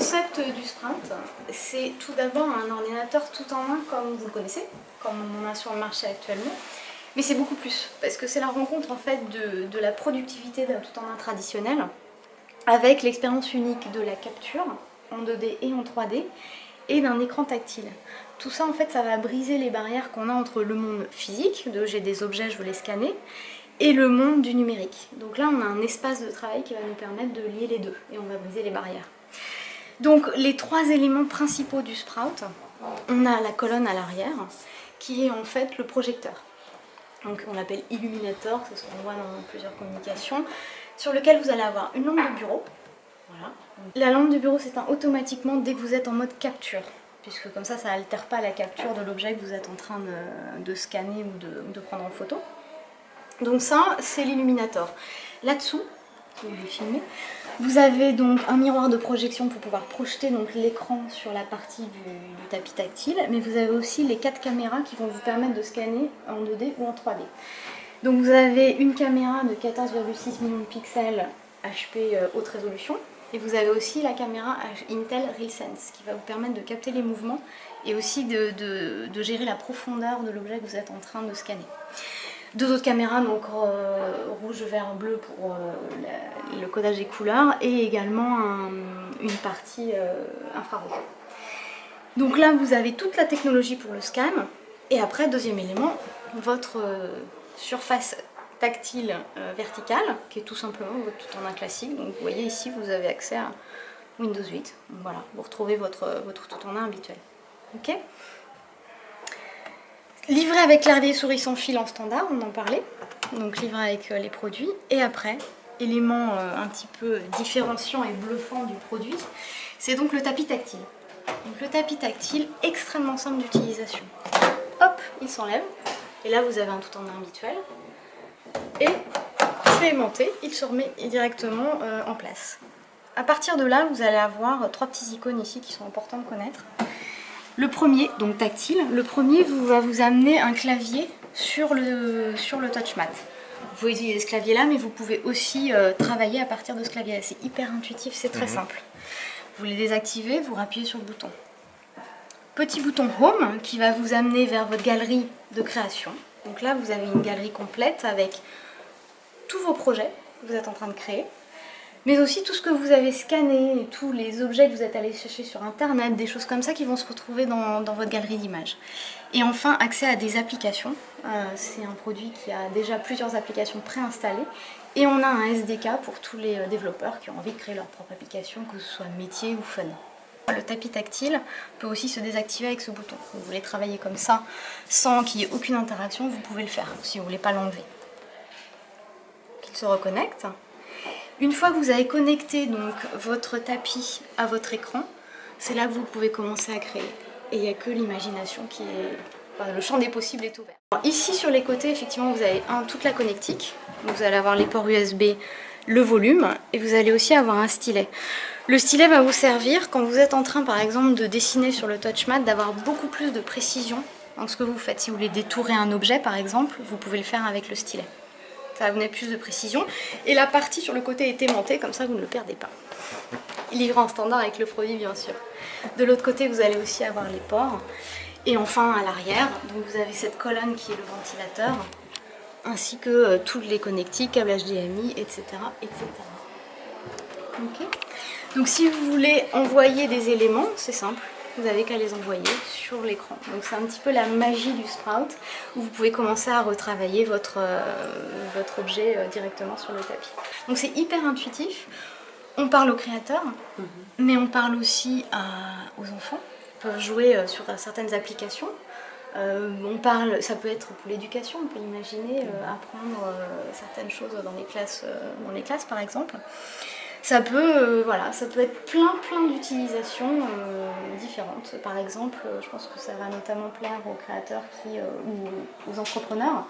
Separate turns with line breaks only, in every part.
concept du Sprint, c'est tout d'abord un ordinateur tout en main comme vous le connaissez, comme on a sur le marché actuellement. Mais c'est beaucoup plus, parce que c'est la rencontre en fait de, la productivité d'un tout en main traditionnel avec l'expérience unique de la capture en 2D et en 3D et d'un écran tactile. Tout ça en fait ça va briser les barrières qu'on a entre le monde physique, de j'ai des objets, je veux les scanner, et le monde du numérique. Donc là on a un espace de travail qui va nous permettre de lier les deux et on va briser les barrières. Donc les trois éléments principaux du Sprout, on a la colonne à l'arrière qui est en fait le projecteur. Donc on l'appelle Illuminator, c'est ce qu'on voit dans plusieurs communications, sur lequel vous allez avoir une lampe de bureau. Voilà. La lampe de bureau s'éteint automatiquement dès que vous êtes en mode capture, puisque comme ça, ça n'altère pas la capture de l'objet que vous êtes en train de, scanner ou de prendre en photo. Donc ça, c'est l'illuminator. Là-dessous, vous avez donc un miroir de projection pour pouvoir projeter l'écran sur la partie du, tapis tactile, mais vous avez aussi les quatre caméras qui vont vous permettre de scanner en 2D ou en 3D. Donc vous avez une caméra de 14,6 millions de pixels HP euh, haute résolution, et vous avez aussi la caméra Intel RealSense qui va vous permettre de capter les mouvements et aussi de gérer la profondeur de l'objet que vous êtes en train de scanner. Deux autres caméras, donc euh, rouge, vert, bleu pour euh, le codage des couleurs et également une partie euh, infrarouge. Donc là, vous avez toute la technologie pour le scan. Et après, deuxième élément, votre surface tactile verticale, qui est tout simplement votre tout en un classique. Donc vous voyez ici, vous avez accès à Windows 8. voilà, vous retrouvez votre, votre tout en un habituel. Ok? Livré avec clavier souris sans fil en standard, on en parlait. Donc livré avec euh, les produits. Et après, élément euh, un petit peu différenciant et bluffant du produit, c'est donc le tapis tactile. Donc le tapis tactile, extrêmement simple d'utilisation. Hop, il s'enlève. Et là, vous avez un tout en un habituel. Et c'est monté, il se remet directement euh, en place. À partir de là, vous allez avoir trois petits icônes ici qui sont importants de connaître. Le premier, donc tactile, le premier va vous amener un clavier sur le, sur le touchmat. Vous pouvez utiliser ce clavier-là, mais vous pouvez aussi euh, travailler à partir de ce clavier-là. C'est hyper intuitif, c'est très mhm. simple. Vous les désactivez, vous rappuyez sur le bouton. Petit bouton Home qui va vous amener vers votre galerie de création. Donc là, vous avez une galerie complète avec tous vos projets que vous êtes en train de créer mais aussi tout ce que vous avez scanné, tous les objets que vous êtes allé chercher sur internet, des choses comme ça qui vont se retrouver dans, votre galerie d'images. Et enfin, accès à des applications. Euh, c'est un produit qui a déjà plusieurs applications préinstallées. Et on a un SDK pour tous les euh, développeurs qui ont envie de créer leur propre application, que ce soit métier ou fun. Le tapis tactile peut aussi se désactiver avec ce bouton. Vous voulez travailler comme ça sans qu'il y ait aucune interaction, vous pouvez le faire si vous ne voulez pas l'enlever. Qu'il se reconnecte. Une fois que vous avez connecté donc votre tapis à votre écran, c'est là que vous pouvez commencer à créer. Et il n'y a que l'imagination qui est... le champ des possibles est ouvert. ici sur les côtés, effectivement, vous avez un, toute la connectique. Vous allez avoir les ports USB, le volume, et vous allez aussi avoir un stylet. Le stylet va vous servir quand vous êtes en train, par exemple, de dessiner sur le touchmat, d'avoir beaucoup plus de précision dans ce que vous faites. Si vous voulez détourer un objet, par exemple, vous pouvez le faire avec le stylet ça donner plus de précision. Et la partie sur le côté est aimantée, comme ça vous ne le perdez pas. Livré en standard avec le produit bien sûr. De l'autre côté vous allez aussi avoir les ports. Et enfin à l'arrière, vous avez cette colonne qui est le ventilateur, ainsi que euh, tous les connectiques, câbles HDMI, etc. etc. Donc si vous voulez envoyer des éléments, c'est simple vous n'avez qu'à les envoyer sur l'écran. Donc c'est un petit peu la magie du Sprout où vous pouvez commencer à retravailler votre, euh, votre objet euh, directement sur le tapis. Donc c'est hyper intuitif. On parle aux créateurs, mhm. mais on parle aussi aux enfants. Ils peuvent jouer euh, sur certaines applications. on parle, ça peut être pour l'éducation, on peut imaginer apprendre certaines choses dans les classes, dans les classes par exemple ça peut, euh, voilà, ça peut être plein plein d'utilisations euh, différentes. Par exemple, euh, je pense que ça va notamment plaire aux créateurs qui, ou aux entrepreneurs.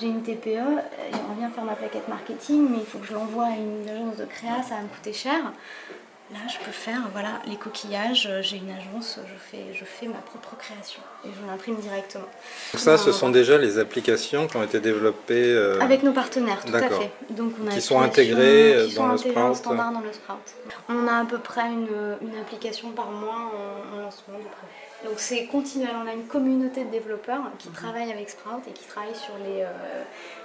J'ai une TPE, j'aimerais bien faire ma plaquette marketing, mais il faut que je l'envoie à une agence de créa, ça va me coûter cher. Là, je peux faire voilà, les coquillages. J'ai une agence, je fais, je fais ma propre création et je l'imprime directement.
Donc ça, ce sont déjà les applications qui ont été développées euh,
Avec nos partenaires, tout à fait. Donc on a
Qui sont intégrées, euh,
qui
dans
sont
le
intégrées en
Sprout.
standard dans le Sprout. On a à peu près une, une application par mois en, en lancement de prévu. Donc c'est continuel, on a une communauté de développeurs
Mhm.
qui travaillent avec Sprout et qui travaillent sur les, euh,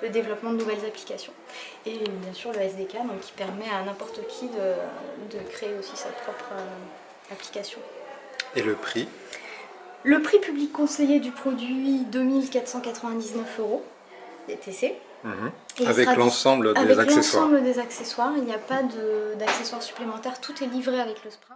le développement de nouvelles applications. Et bien sûr le SDK donc, qui permet à n'importe qui de, de créer aussi sa propre euh, application.
et le prix?
Le prix public conseillé du produit 2499 euros DTC.
Mhm. Avec l'ensemble des
Avec
accessoires.
l'ensemble des accessoires, il n'y a pas d'accessoires supplémentaires, tout est livré avec le Sprout.